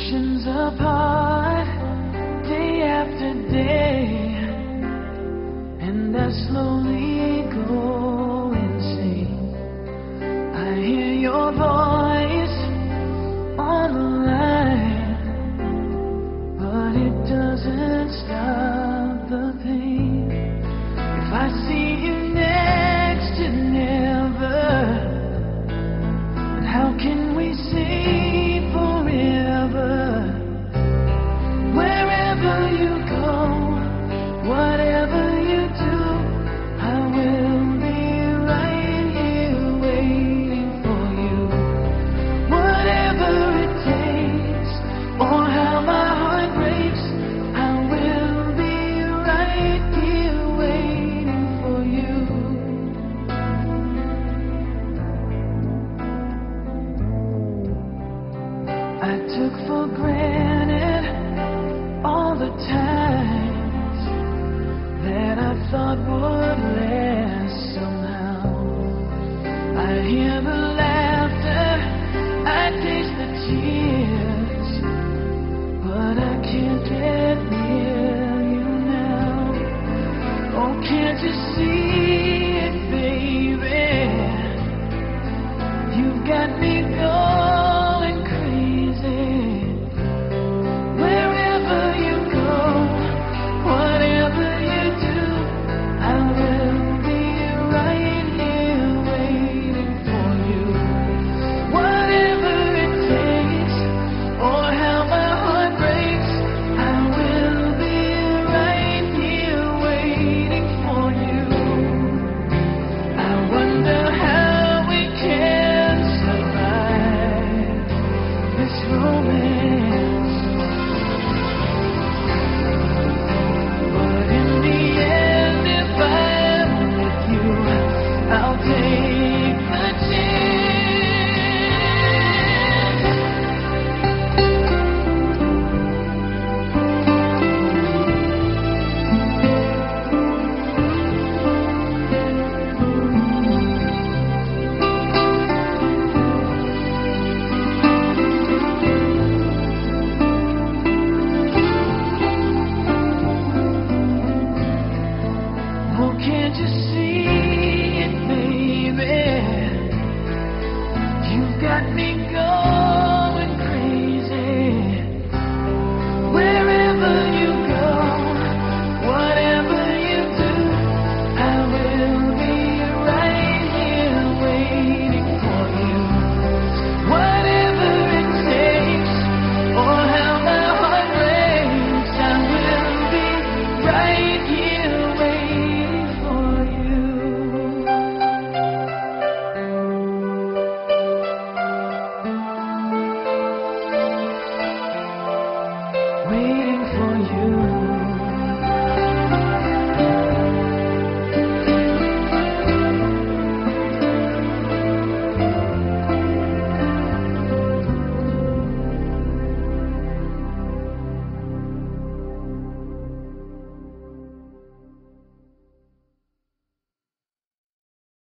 oceans apart, day after day. granted all the times that I thought would last somehow. I hear the laughter, I taste the tears, but I can't get near you now. Oh, can't you see? me